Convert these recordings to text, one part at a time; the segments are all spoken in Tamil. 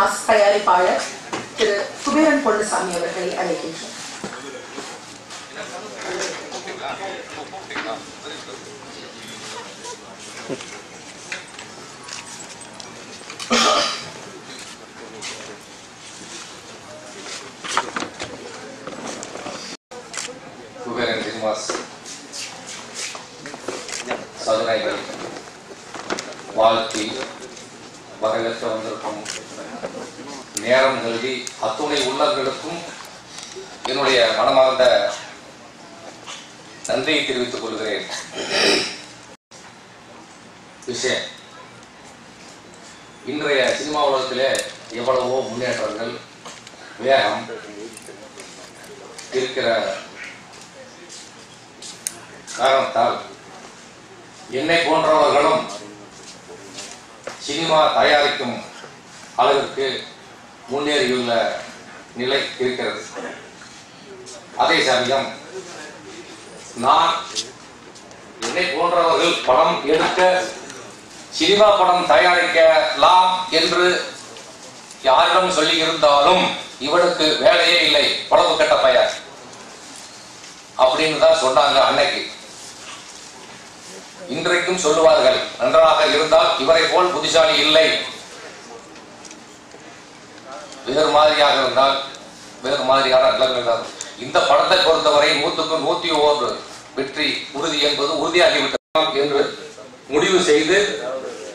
சினிமாஸ் தயாரிப்பாளர் திரு குபேரன் பொன்னுசாமி அவர்களை அழைக்கின்றோம் குபேரன் சினிமாஸ் சதுரைகள் வாழ்த்தி வரவேற்க வந்திருக்கும் நேரம் கல்வி அத்துணை உள்ளங்களுக்கும் என்னுடைய மனமார்ந்த நன்றியை தெரிவித்துக் கொள்கிறேன். விஷயம். இன்றைய சினிமா உலகத்திலே எவ்வளவோ முன்னேற்றங்கள் வேகம் இருக்கிற காரணத்தால் என்னை போன்றவர்களும் சினிமா தயாரிக்கும் அளவிற்கு முன்னேறியுள்ள நிலை இருக்கிறது. அதே சமயம் நான் என்னை போன்றவர்கள் படம் எடுக்க சினிமா படம் தயாரிக்கலாம் என்று யாரிடம் சொல்லி இருந்தாலும் இவனுக்கு வேலையே இல்லை உடம்பு கட்ட பையன் அப்படின்னு தான் சொன்னாங்க அன்னைக்கு. இன்றைக்கும் சொல்லுவார்கள் நன்றாக இருந்தால் இவரை போல் புத்திசாலி இல்லை. வேறு மாதிரியாக இருந்தால் வேறு மாதிரியான நிலங்கள் தான் இந்த படத்தை பொறுத்தவரை நூற்றுக்கு நூத்தி ஓர் வெற்றி உறுதி என்பது உறுதியாகிவிட்டது என்று முடிவு செய்து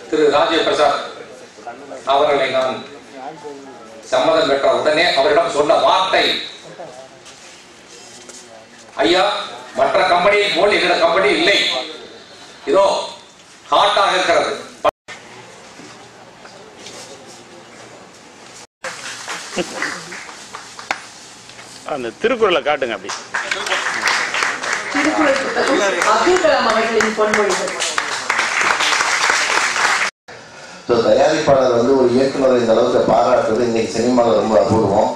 திரு ராஜீவ் பிரசாத் அவர்களை நான் சம்மதம் பெற்ற உடனே அவரிடம் சொன்ன வார்த்தை ஐயா மற்ற கம்பெனியை போல் எங்களோட கம்பெனி இல்லை. இதோ ஹாட்டாக இருக்கிறது. அந்த திருக்குறளை காட்டுங்க அப்படி. தயாரிப்பாளர் வந்து ஒரு இயக்குனரை இந்த அளவுக்கு பாராட்டுறது இன்னைக்கு சினிமாவில் ரொம்ப அபூர்வம்.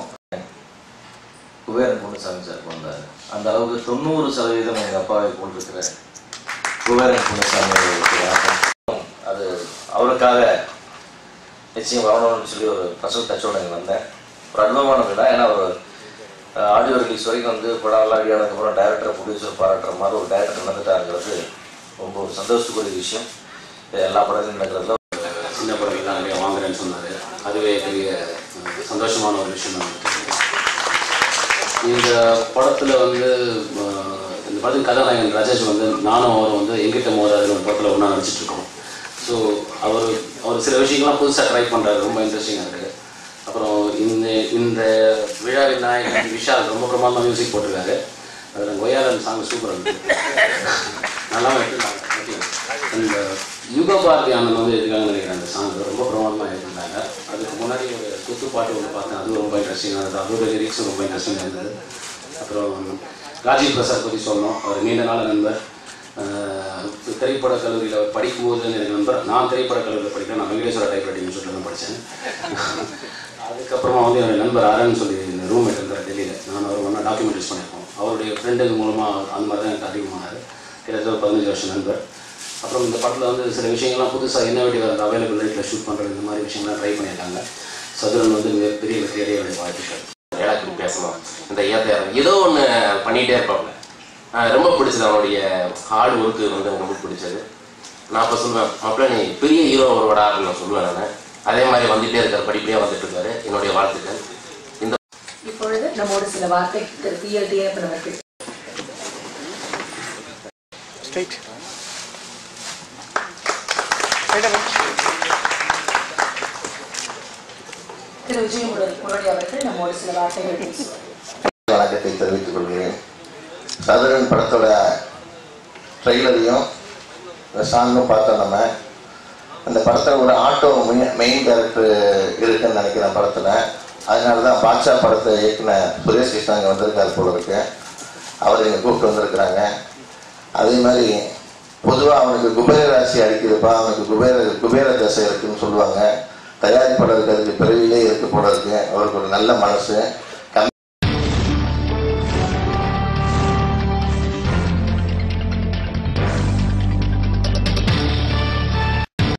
குபேரன் பொன்னுசாமி சார் வந்தார் அந்த அளவுக்கு தொண்ணூறு சதவீதம் எங்கள் அப்பாவை போட்டிருக்கிற குபேரன் வணக்கம். அது அவருக்காக நிச்சயம் வரணும்னு சொல்லி ஒரு டச்சோட இங்கே வந்தேன். ஒரு அனுபவமான விழா ஏன்னா ஒரு ஆடியோ ரிலீஸ் வரைக்கும் வந்து படம் எல்லாம் வெளியானதுக்கப்புறம் டைரக்டர் ப்ரொடியூசர் பாராட்டுற மாதிரி ஒரு டைரக்டர் வந்துட்டாங்கிறது ரொம்ப ஒரு சந்தோஷத்துக்குரிய விஷயம். எல்லா படத்துலையும் நடக்கிறதுல சின்ன படம் எல்லாம் நிறைய வாங்குறேன்னு சொன்னார். அதுவே பெரிய சந்தோஷமான ஒரு விஷயம் நமக்கு இந்த படத்தில் வந்து இந்த படத்தின் கதாநாயகன் ராஜேஷ் வந்து நானும் அவரும் வந்து எங்கிட்ட மோதாது ஒரு படத்தில் ஒன்றா நடிச்சிட்ருக்கோம் ஸோ அவர் அவர் சில விஷயங்கள்லாம் புதுசாக ட்ரை பண்ணுறாரு ரொம்ப இன்ட்ரெஸ்டிங்காக இருக்குது அப்புறம் இந்த இந்த விழாவில் நாயகன் விஷால் ரொம்ப பிரமாதமாக மியூசிக் போட்டிருக்காரு. அதில் ஒய்யாளன் சாங் சூப்பராக இருக்குது நல்லா எடுத்துருந்தாங்க. அந்த யுக பாரதி ஆனந்த் வந்து எதுக்காக நினைக்கிறேன் அந்த சாங் ரொம்ப பிரமாதமாக எடுத்திருந்தாங்க. அதுக்கு முன்னாடி ஒரு குத்து பாட்டு ஒன்று பார்த்தேன். அது ரொம்ப இன்ட்ரெஸ்டிங்காக இருந்தது. அதோட லிரிக்ஸும் ரொம்ப இன்ட்ரெஸ்டிங்காக இருந்தது. அப்புறம் ராஜீவ் பிரசாத் பற்றி சொன்னோம் அவர் நீண்ட நாள் நண்பர். திரைப்பட கல்லூரியில் அவர் படிக்கும்போது எனக்கு நண்பர். நான் திரைப்பட கல்லூரியில் படிக்கிறேன். நான் வெங்கடேஸ்வர டைப் ரைட்டிங்னு சொல்லி தான் படித்தேன் அதுக்கப்புறமா வந்து என்னுடைய நண்பர் ஆரன் சொல்லி ரூம்மேட் இருந்தார் டெல்லியில். நான் அவர் ஒன்றா டாக்குமெண்ட்ரிஸ் பண்ணியிருக்கோம். அவருடைய ஃப்ரெண்டு மூலமாக அந்த மாதிரி தான் எனக்கு அறிமுகமானார் கிட்டத்தட்ட ஒரு பதினஞ்சு வருஷம் நண்பர். அப்புறம் இந்த படத்தில் வந்து சில விஷயங்கள்லாம் புதுசாக இன்னோவேட்டிவ் அந்த அவைலபிள் லைட்டில் ஷூட் பண்ணுறது இந்த மாதிரி விஷயங்கள்லாம் ட்ரை பண்ணியிருக்காங்க. சதுரன் வந்து மிக பெரிய வெற்றி அடைய வேண்டிய வாழ்த்துக்கள் ஏழாக்கு பேசணும் இந்த ஏத்தையாரம் ஏதோ ஒன்று பண்ணிகிட்டே இருப்பாங்க ரொம்ப பிடிச்சது அவனுடைய ஹார்ட் ஒர்க்கு வந்து எனக்கு ரொம்ப பிடிச்சது. நான் இப்போ சொல்லுவேன் மாப்பிள்ள நீ பெரிய ஹீரோ வருவடா அப்படின்னு நான் சொல்லுவேன் நான். அதே மாதிரி வந்துட்டே இருக்காரு படிப்படியாக வந்துட்டு இருக்காரு. என்னுடைய வாழ்த்துக்கள். இந்த இப்பொழுது நம்மோடு சில வார்த்தை ஸ்ட்ரைட் திரு விஜய் முரளி முரளி அவர்கள் நம்மோடு சில வார்த்தைகள் பேசுவார் வணக்கத்தை தெரிவித்துக் கொள்கிறேன். சதுரன் படத்தோட ட்ரெய்லரையும் சாங்கும் பார்த்தோம் நம்ம. அந்த படத்தில் ஒரு ஆட்டோ மெயின் கேரக்டர் இருக்குன்னு நினைக்கிறேன் படத்தில். அதனால தான் பாட்ஷா படத்தை இயக்குன சுரேஷ் கிருஷ்ணா அங்கே வந்திருக்காரு போல இருக்கு. அவர் இங்கே கூப்பிட்டு வந்திருக்கிறாங்க. அதே மாதிரி பொதுவாக அவனுக்கு குபேர ராசி அடிக்கிறப்பா அவனுக்கு குபேர குபேர தசை இருக்குன்னு சொல்லுவாங்க. தயாரிப்பாளருக்கு அதுக்கு பிறவிலே இருக்கு போல இருக்கு. அவருக்கு ஒரு நல்ல மனசு.